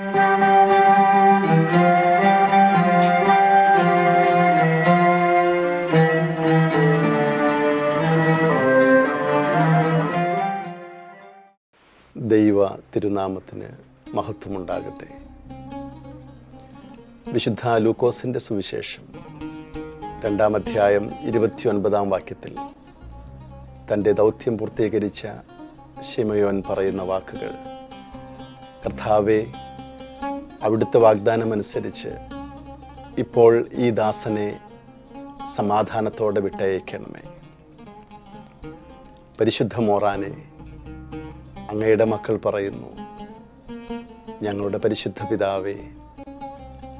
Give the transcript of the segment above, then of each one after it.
ദൈവ തിരുനാമത്തിന് മഹത്വമുണ്ടാകട്ടെ. വിശുദ്ധ ലൂക്കോസിന്റെ സുവിശേഷം രണ്ടാം അധ്യായം ഇരുപത്തിയൊൻപതാം വാക്യത്തിൽ തന്റെ ദൗത്യം പൂർത്തീകരിച്ച ഷിമയോൻ പറയുന്ന വാക്കുകൾ കർത്താവെ അവിടുത്തെ വാഗ്ദാനമനുസരിച്ച് ഇപ്പോൾ ഈ ദാസനെ സമാധാനത്തോടെ വിട്ടയക്കണമേ. പരിശുദ്ധ മോറാനെ അങ്ങയുടെ മക്കൾ പറയുന്നു ഞങ്ങളുടെ പരിശുദ്ധ പിതാവേ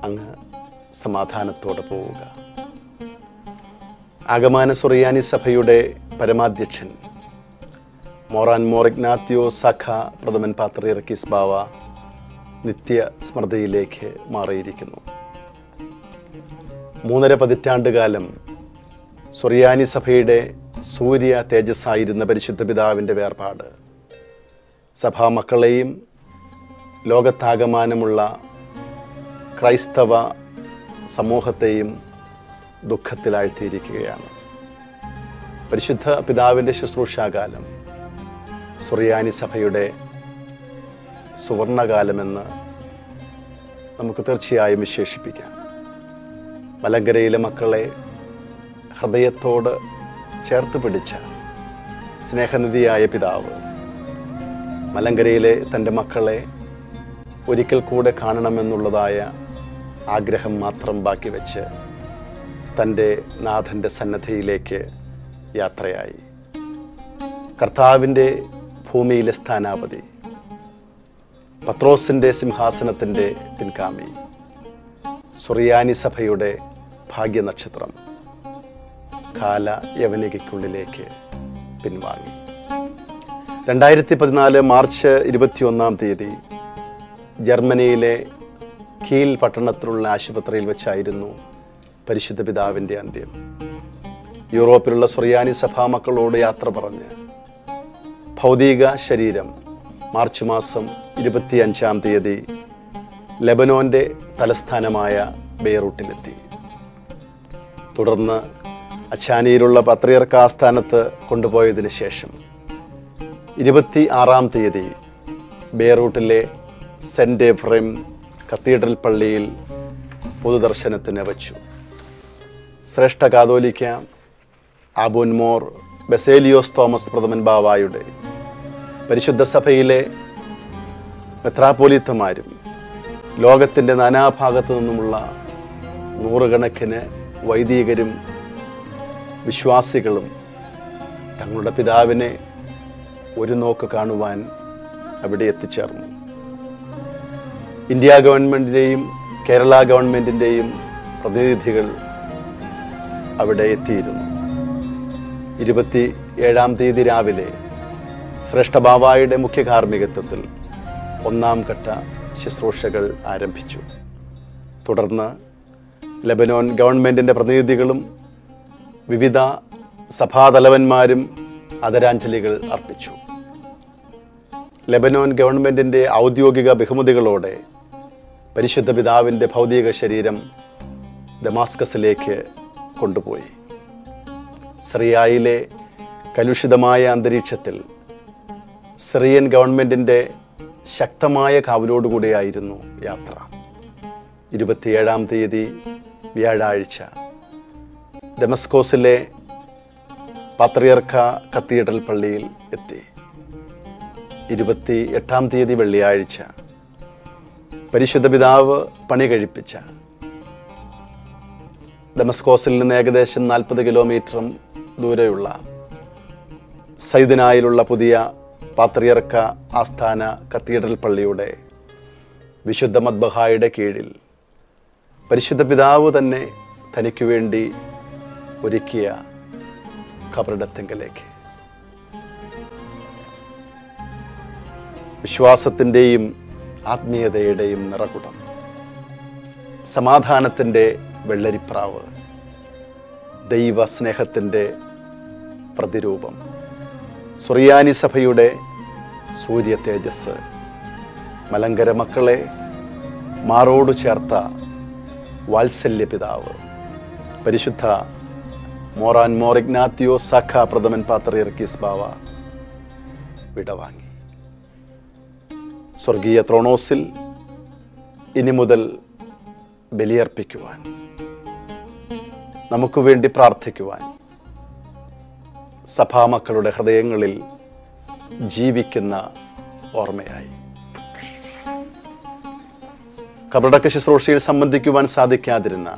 അങ്ങ് സമാധാനത്തോടെ പോവുക. ആഗമാന സുറിയാനി സഭയുടെ പരമാധ്യക്ഷൻ മോറാൻ മോറിഗ്നാത്യോ സഖ പ്രഥമൻ പാത്രിയർക്കീസ് ബാവ നിത്യ സ്മൃതിയിലേക്ക് മാറിയിരിക്കുന്നു. മൂന്നര പതിറ്റാണ്ട് കാലം സുറിയാനി സഭയുടെ സൂര്യ തേജസ്സായിരുന്ന പരിശുദ്ധ പിതാവിന്റെ വേർപാട് സഭാമക്കളെയും ലോകത്താകമാനമുള്ള ക്രൈസ്തവ സമൂഹത്തെയും ദുഃഖത്തിലാഴ്ത്തിയിരിക്കുകയാണ്. പരിശുദ്ധ പിതാവിന്റെ ശുശ്രൂഷാകാലം സുറിയാനി സഭയുടെ സുവർണകാലമെന്ന് നമുക്ക് തീർച്ചയായും വിശേഷിപ്പിക്കാം. മലങ്കരയിലെ മക്കളെ ഹൃദയത്തോട് ചേർത്ത് പിടിച്ച സ്നേഹനിധിയായ പിതാവ് മലങ്കരയിലെ തന്റെ മക്കളെ ഒരിക്കൽ കൂടെ കാണണമെന്നുള്ളതായ ആഗ്രഹം മാത്രം ബാക്കി വെച്ച് തന്റെ നാഥന്റെ സന്നദ്ധയിലേക്ക് യാത്രയായി. കർത്താവിന്റെ ഭൂമിയിലെ സ്ഥാനാപതി പത്രോസിന്റെ സിംഹാസനത്തിന്റെ പിൻഗാമി. സുറിയാനി സഭയുടെ ഭാഗ്യനക്ഷത്രം കാല യവനികയ്ക്കുള്ളിലേക്ക് പിൻവാങ്ങി. രണ്ടായിരത്തി പതിനാല് മാർച്ച് ഇരുപത്തിയൊന്നാം തീയതി ജർമ്മനിയിലെ കീൽ പട്ടണത്തിലുള്ള ആശുപത്രിയിൽ വെച്ചായിരുന്നു പരിശുദ്ധ പിതാവിന്റെ അന്ത്യം. യൂറോപ്പിലുള്ള സുറിയാനി സഭാമക്കളോട് യാത്ര പറഞ്ഞ് ഭൗതിക ശരീരം മാർച്ച് മാസം ഇരുപത്തിയഞ്ചാം തീയതി ലെബനോന്റെ തലസ്ഥാനമായ ബെയ്റൂട്ടിലെത്തി. തുടർന്ന് അച്ചാനിയിലുള്ള പത്രിയർക്ക് ആസ്ഥാനത്ത് കൊണ്ടുപോയതിന് ശേഷം ഇരുപത്തി ആറാം തീയതി ബെയ്റൂട്ടിലെ സെന്റ് എഫ്രൈം കത്തീഡ്രൽ പള്ളിയിൽ പൊതുദർശനത്തിന് വച്ചു. ശ്രേഷ്ഠ കാതോലിക്ക ആബുൻമോർ ബെസേലിയോസ് തോമസ് പ്രഥമൻ ബാവായുടെ പരിശുദ്ധ സഭയിലെ മെത്രാപോലിത്തമാരും ലോകത്തിന്റെ നാനാഭാഗത്തു നിന്നുമുള്ള നൂറുകണക്കിന് വൈദികരും വിശ്വാസികളും തങ്ങളുടെ പിതാവിനെ ഒരു നോക്ക് കാണുവാൻ അവിടെ എത്തിച്ചേർന്നു. ഇന്ത്യ ഗവൺമെന്റിന്റെയും കേരള ഗവൺമെന്റിന്റെയും പ്രതിനിധികൾ അവിടെ എത്തിയിരുന്നു. ഇരുപത്തി ഏഴാം തീയതി രാവിലെ ശ്രേഷ്ഠ ബാബായുടെ മുഖ്യ കാർമ്മികത്വത്തിൽ ഒന്നാം ഘട്ട ശുശ്രൂഷകൾ ആരംഭിച്ചു. തുടർന്ന് ലബനോൻ ഗവൺമെന്റിന്റെ പ്രതിനിധികളും വിവിധ സഭാതലവന്മാരും ആദരാഞ്ജലികൾ അർപ്പിച്ചു. ലബനോൻ ഗവൺമെന്റിന്റെ ഔദ്യോഗിക ബഹുമതികളോടെ പരിശുദ്ധ പിതാവിന്റെ ഭൗതിക ശരീരം ദമാസ്കസിലേക്ക് കൊണ്ടുപോയി. സിറിയായിലെ കലുഷിതമായ അന്തരീക്ഷത്തിൽ സിറിയൻ ഗവൺമെന്റിന്റെ ശക്തമായ കാവലോടുകൂടിയായിരുന്നു യാത്ര. ഇരുപത്തിയേഴാം തീയതി വ്യാഴാഴ്ച. ഡെമസ്കോസിലെ പാത്രിയർക്ക കത്തീഡ്രൽ പള്ളിയിൽ എത്തി. ഇരുപത്തി എട്ടാം തീയതി വെള്ളിയാഴ്ച. പരിശുദ്ധ പിതാവ് പണി കഴിപ്പിച്ച. ഡെമസ്കോസിൽ നിന്ന് ഏകദേശം നാൽപ്പത് കിലോമീറ്ററും ദൂരെയുള്ള സൈദിനായിലുള്ള പുതിയ പാത്രിയർക്ക ആസ്ഥാന കത്തീഡ്രൽ പള്ളിയുടെ വിശുദ്ധ മദ്ബഹായുടെ കീഴിൽ പരിശുദ്ധ പിതാവ് തന്നെ തനിക്ക് വേണ്ടി ഒരുക്കിയ ഖബറിടത്തെങ്കിലേക്ക് വിശ്വാസത്തിന്റെയും ആത്മീയതയുടെയും നിറകുടം സമാധാനത്തിന്റെ വെള്ളരിപ്രാവ് ദൈവസ്നേഹത്തിന്റെ പ്രതിരൂപം. സുറിയാനി സഭയുടെ സൂര്യ തേജസ്. മലങ്കര മക്കളെ മാറോട് ചേർത്ത വാത്സല്യ പിതാവ് പരിശുദ്ധ മോറാൻ മോറിഗ്നാത്തിയോ സഖ പ്രഥമൻ പാത്രിയർക്കീസ് ബാവ വിടവാങ്ങി. സ്വർഗീയ ത്രോണോസിൽ ഇനി മുതൽ ബലിയർപ്പിക്കുവാൻ നമുക്ക് വേണ്ടി പ്രാർത്ഥിക്കുവാൻ സഭാമക്കളുടെ ഹൃദയങ്ങളിൽ ജീവിക്കുന്ന ഓർമ്മയായി. കബറടക്ക ശുശ്രൂഷയിൽ സംബന്ധിക്കുവാൻ സാധിക്കാതിരുന്ന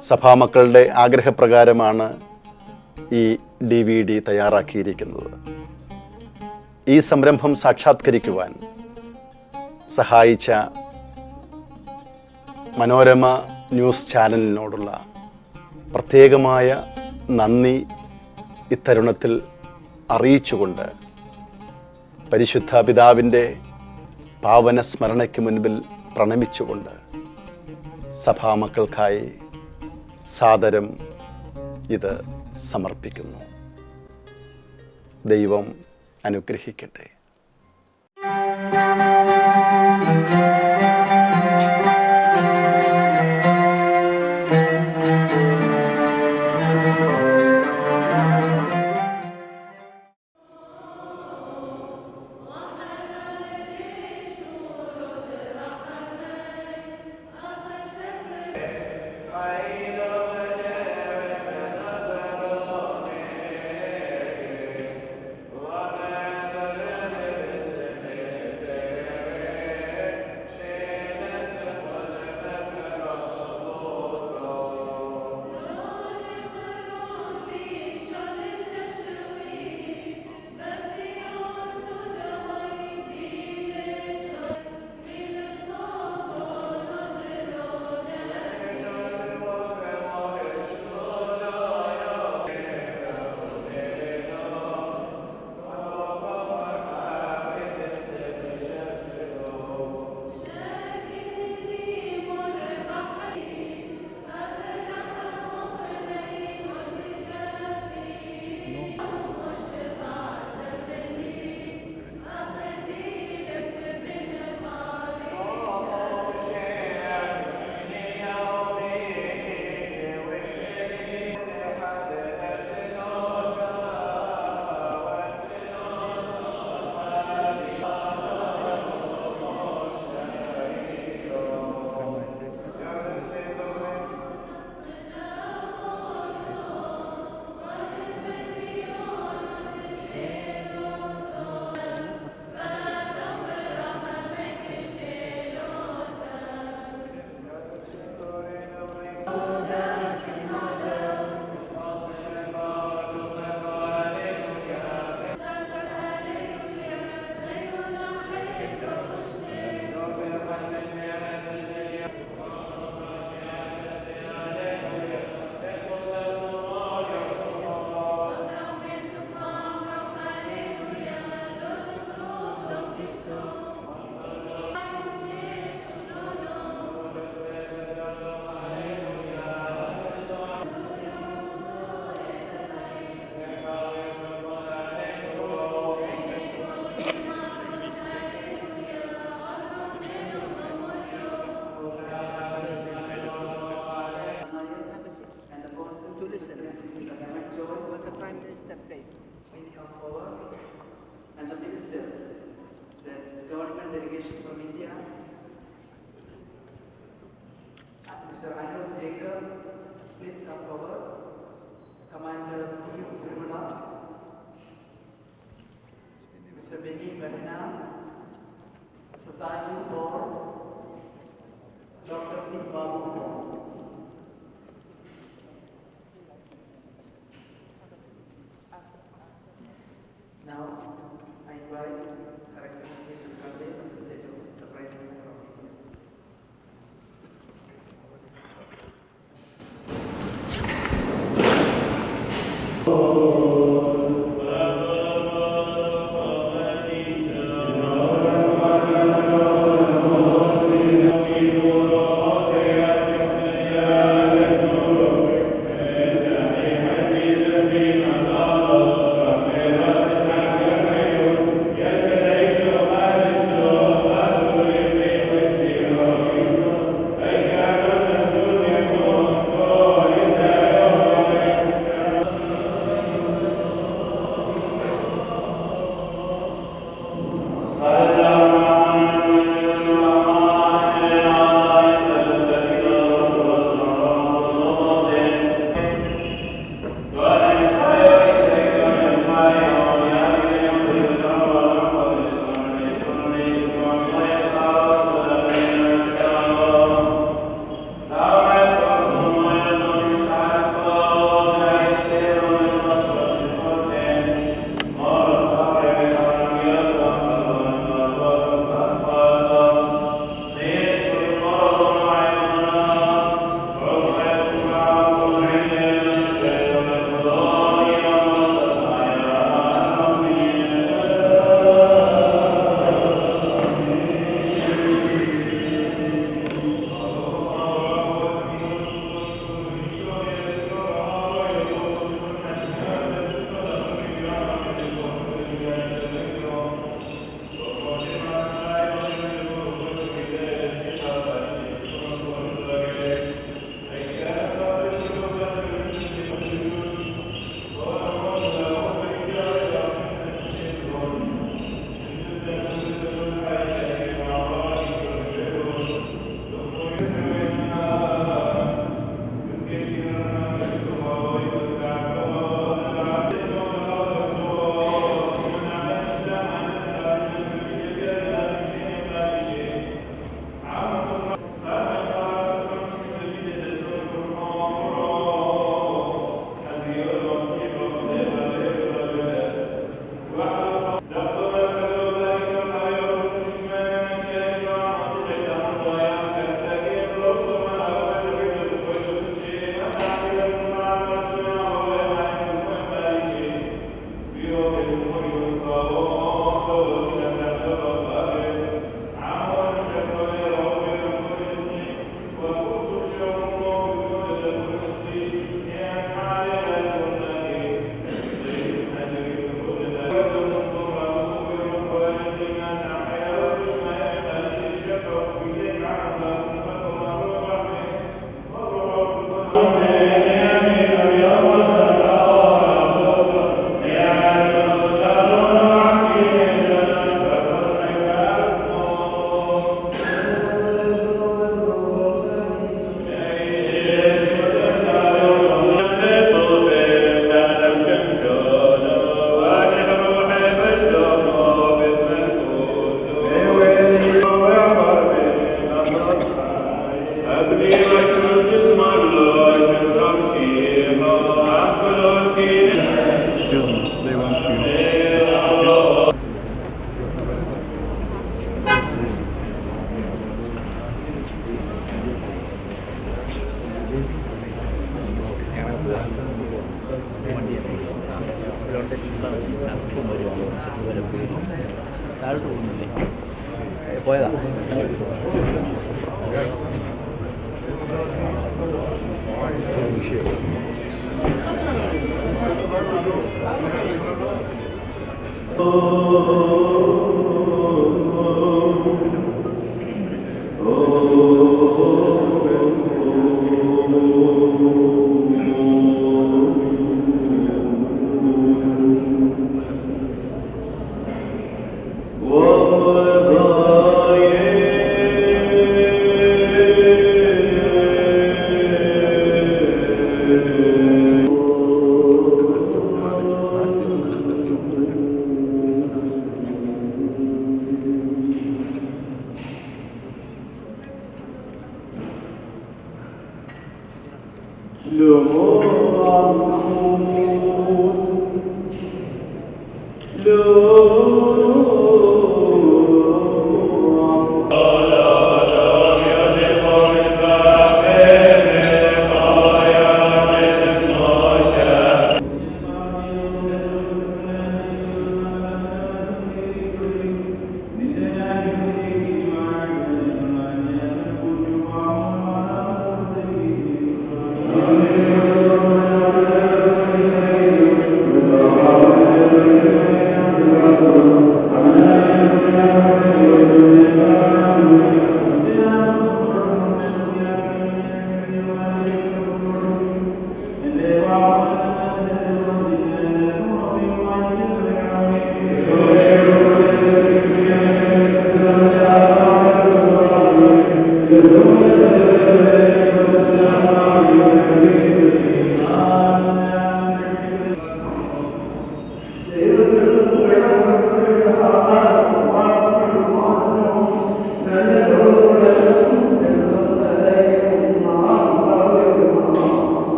സഭാമക്കളുടെ ആഗ്രഹപ്രകാരമാണ് ഈ ഡി വി ഡി തയ്യാറാക്കിയിരിക്കുന്നത്. ഈ സംരംഭം സാക്ഷാത്കരിക്കുവാൻ സഹായിച്ച മനോരമ ന്യൂസ് ചാനലിനോടുള്ള പ്രത്യേകമായ നന്ദി ഇത്തരുണത്തിൽ അറിയിച്ചുകൊണ്ട് പരിശുദ്ധ പിതാവിന്റെ പാവന സ്മരണയ്ക്ക് മുൻപിൽ പ്രണമിച്ചുകൊണ്ട് സഭാമക്കൾക്കായി സാദരം ഇത് സമർപ്പിക്കുന്നു. ദൈവം അനുഗ്രഹിക്കട്ടെ.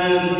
and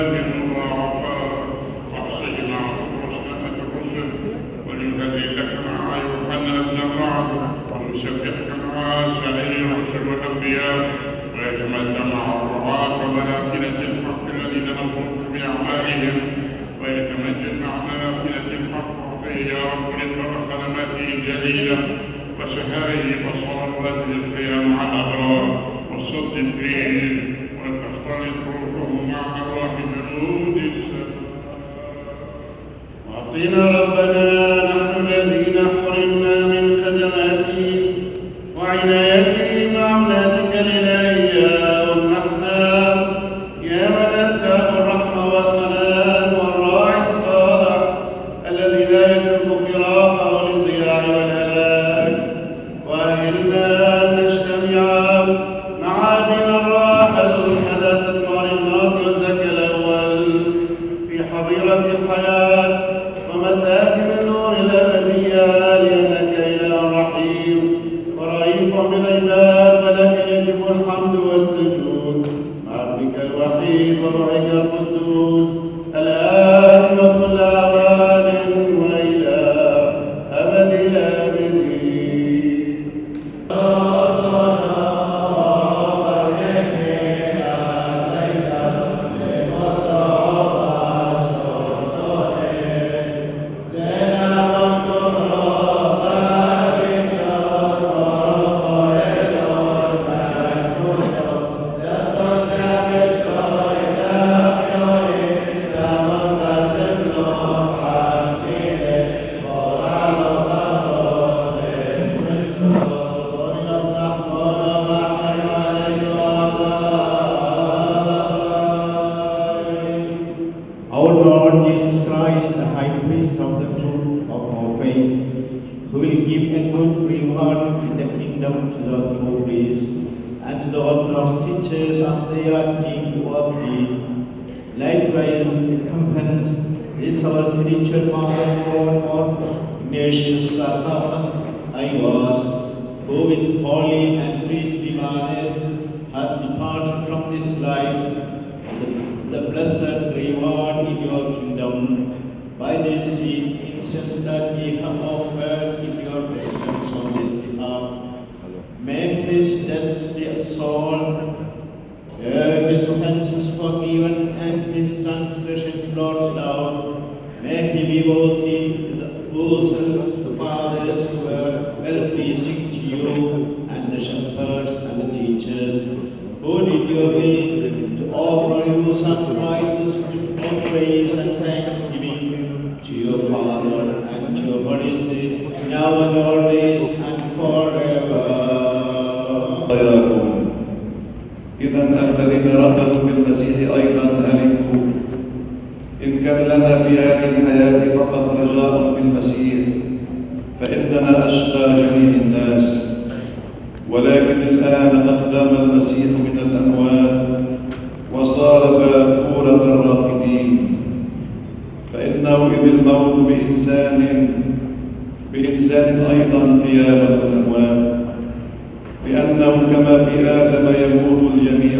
لأنه كما في آدم يموت الجميع.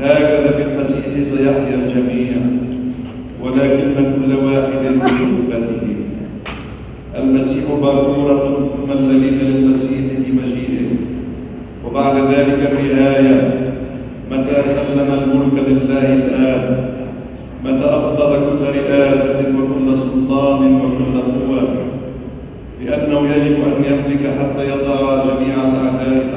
هكذا في المسيح سيحيا الجميع. ولكن كل واحد بركبته المسيح باكورة ثم الذين للمسيح في مجيده وبعد ذلك الرعاية متى سلم الملك لله الآن؟ متى أفضل كل رئاسة وكل سلطان وكل قوة؟ إنه يجب أن يملك حتى يضع جميع الأعداء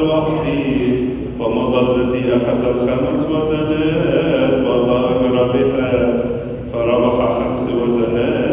الوحيد فمضى الذي أخذ الخمس وزنات وطاق ربها فربح خمس وزنات.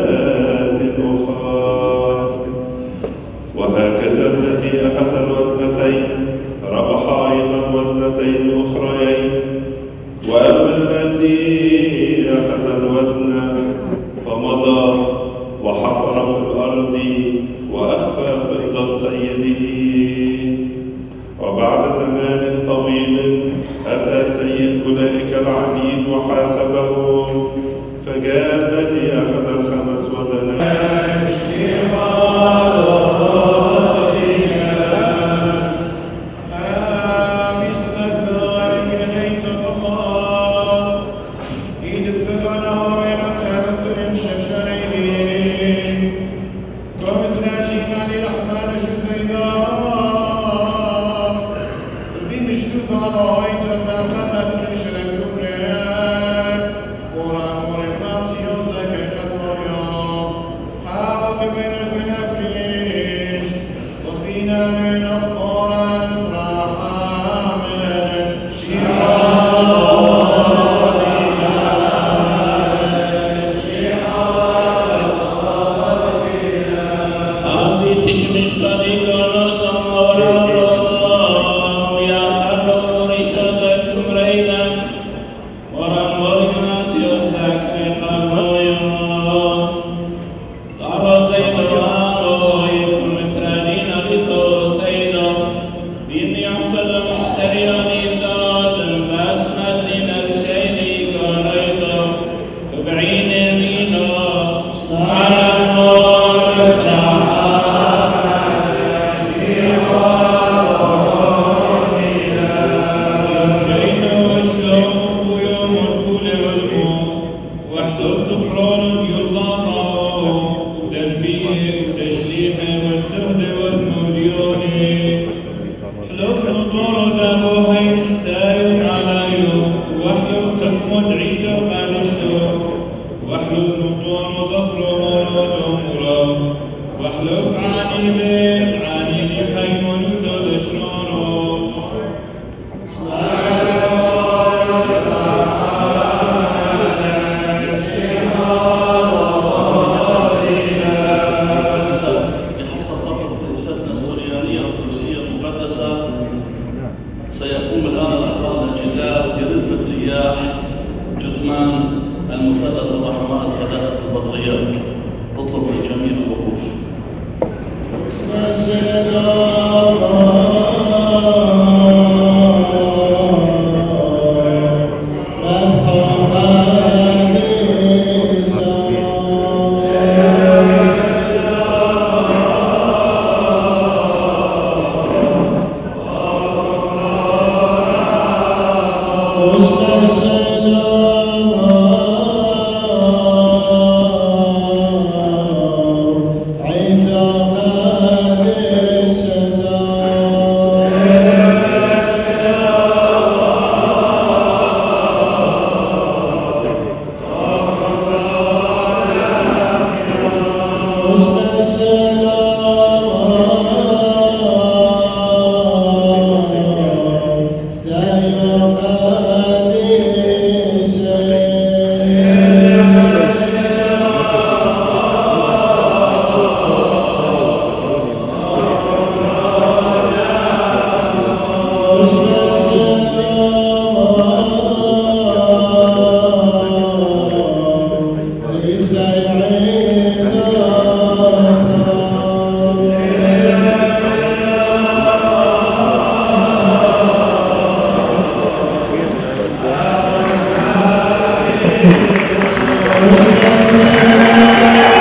すいません。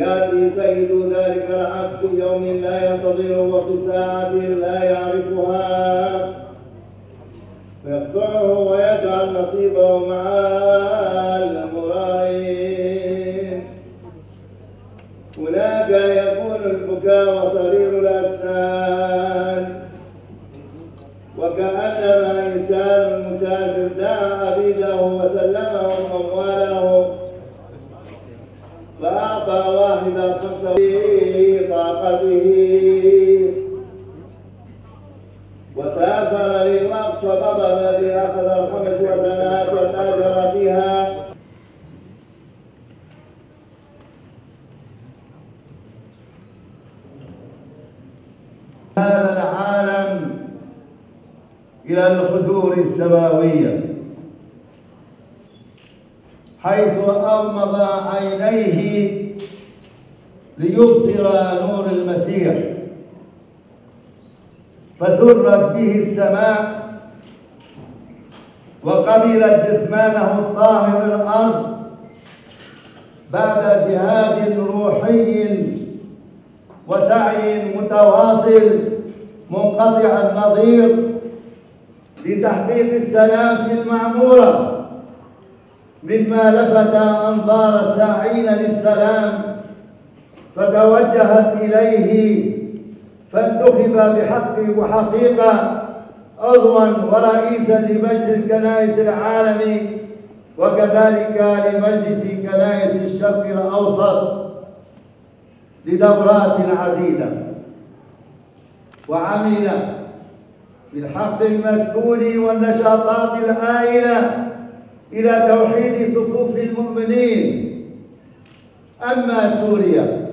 يأتي سيد ذلك العبد في يوم لا ينتظره وفي ساعة لا يعرفها. فيقطعه ويجعل نصيبه مع المرائين هناك يكون البكاء وصرير الأسنان. وكأنما إنسان مسافر دعا عبيده وسلمهم خمسة في طاقته. وسافر للوقت فمضى الذي أخذ الخمس وزنات وتاجر هذا العالم إلى الخدور السماوية. حيث أغمض عينيه ليبصر نور المسيح. فسرت به السماء وقبلت جثمانه الطاهر الأرض بعد جهاد روحي وسعي متواصل منقطع النظير لتحقيق السلام في المعمورة مما لفت أنظار الساعين للسلام فتوجهت إليه فانتخب بحق وحقيقة عضوا ورئيسا لمجلس الكنائس العالمي وكذلك لمجلس كنائس الشرق الأوسط لدورات عديدة. وعمل في الحق المسكون والنشاطات الهائلة إلى توحيد صفوف المؤمنين. أما سوريا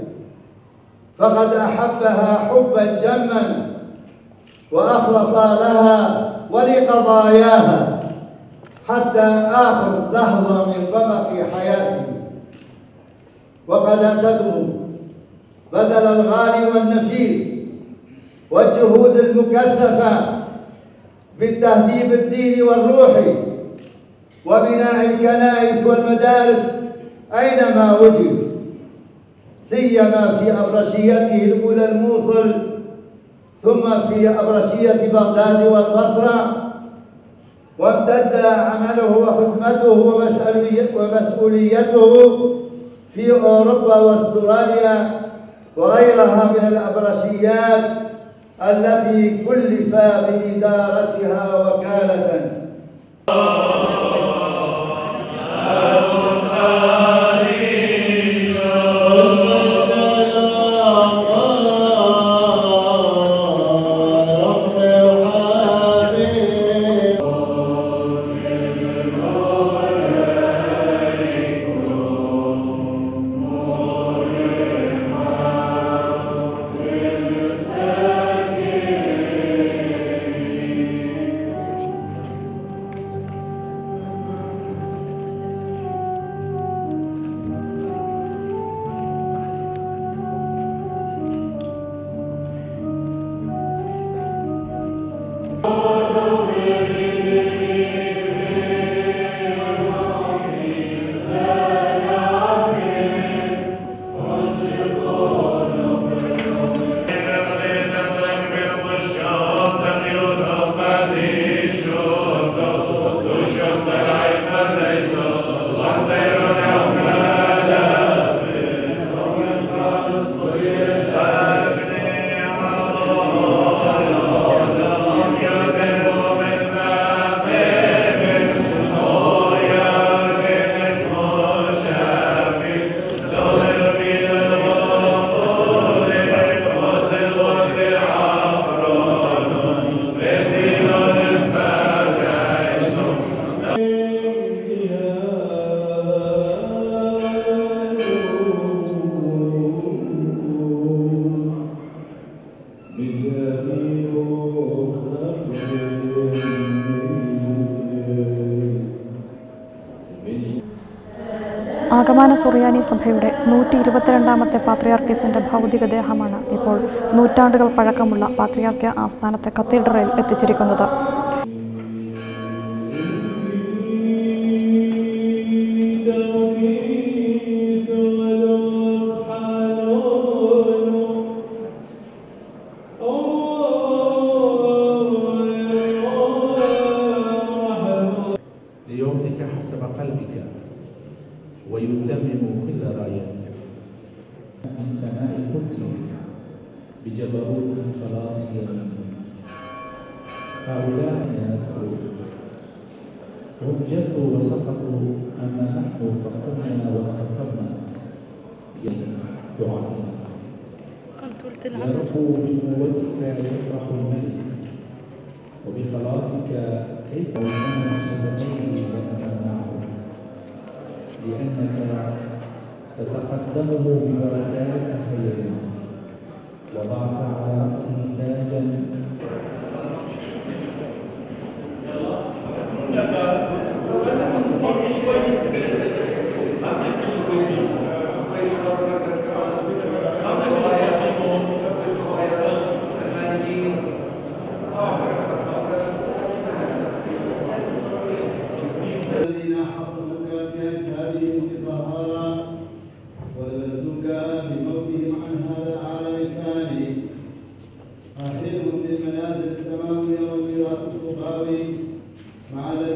فقد أحبها حبا جما وأخلص لها ولقضاياها حتى آخر لحظة من رمق حياته. وقداسته بذل الغالي والنفيس والجهود المكثفة بالتهذيب الديني والروحي وبناء الكنائس والمدارس أينما وجد. سيما في أبرشيته الأولى الموصل ثم في أبرشية بغداد والبصرة وامتد عمله وخدمته ومسؤوليته في أوروبا وأستراليا وغيرها من الأبرشيات التي كلف بإدارتها وكالة. ആഗമാന സുറിയാനി സഭയുടെ നൂറ്റി ഇരുപത്തിരണ്ടാമത്തെ പാത്രിയാർക്കീസിന്റെ ഭൗതികദേഹമാണ് ഇപ്പോൾ നൂറ്റാണ്ടുകൾ പഴക്കമുള്ള പാത്രിയാർക്ക ആസ്ഥാനത്തെ കത്തീഡ്രലിൽ എത്തിച്ചിരിക്കുന്നത്.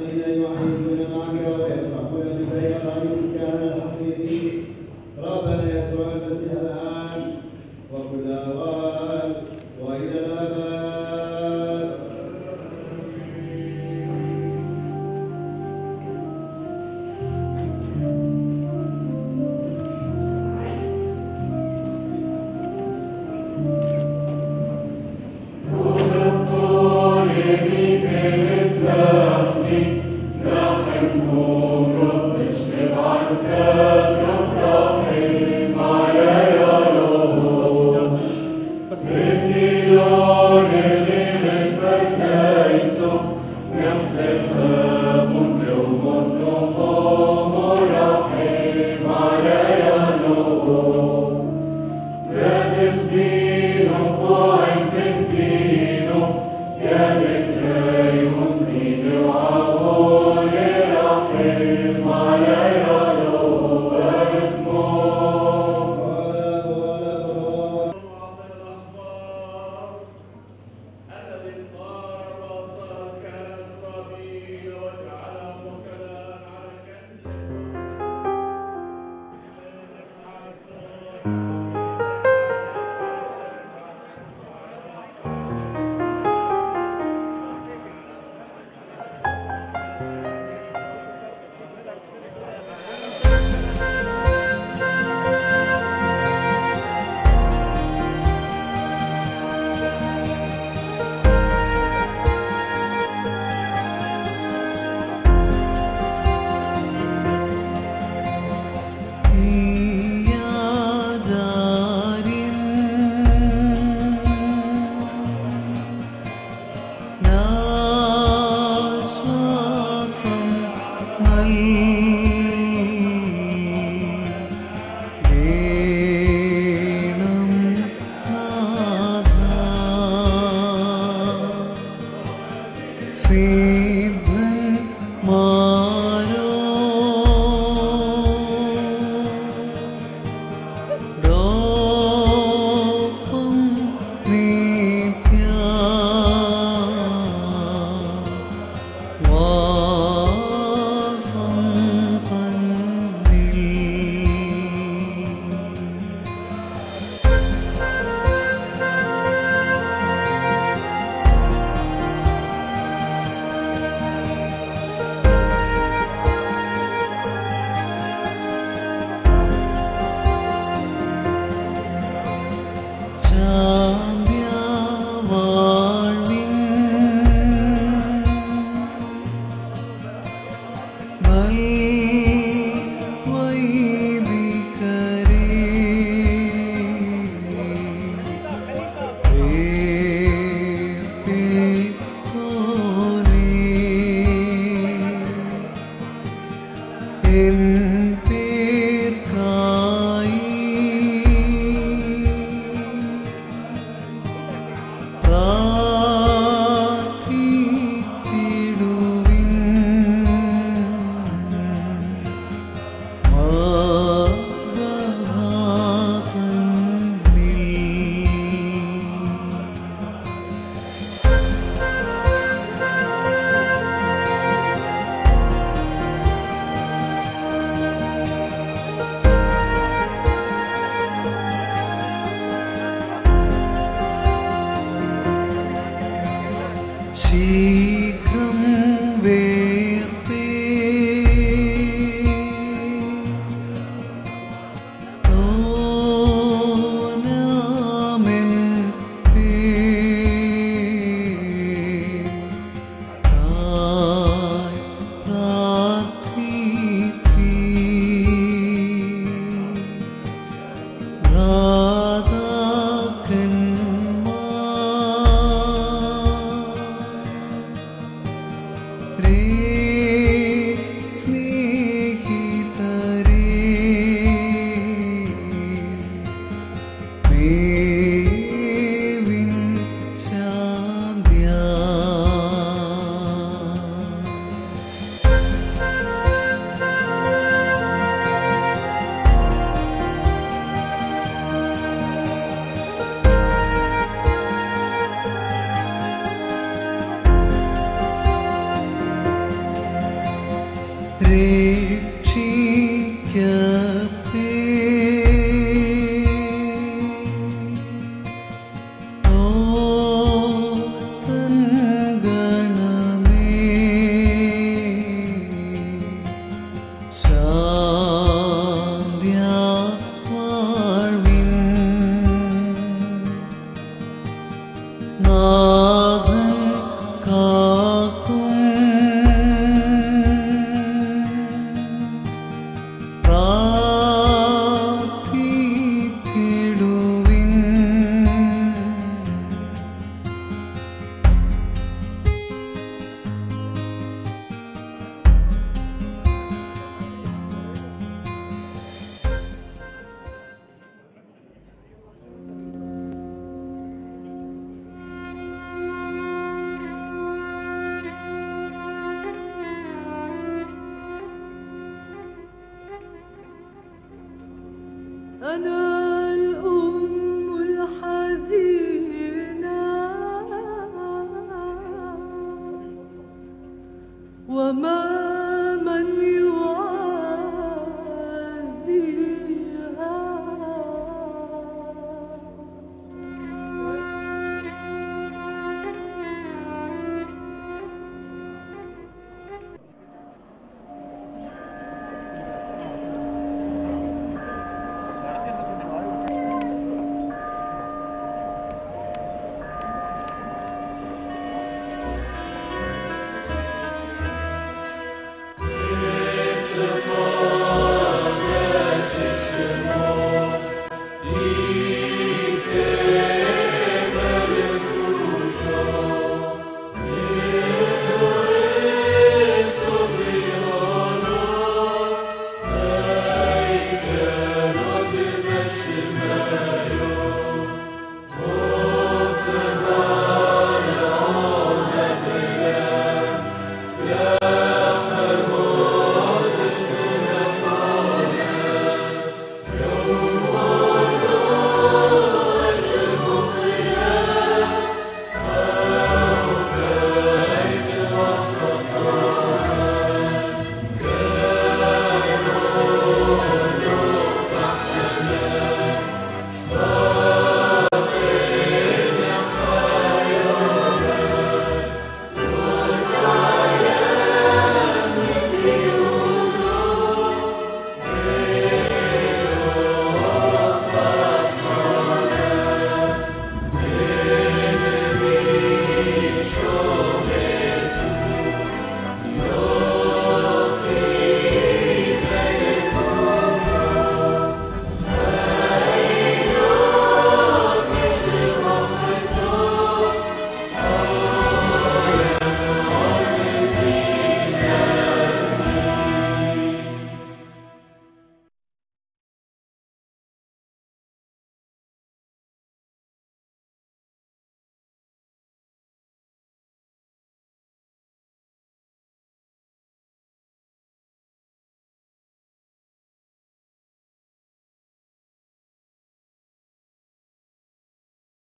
الذين يعيدون معك ويفرحون ببيع رئيسك على الحقيقي ربنا يسوع المسيح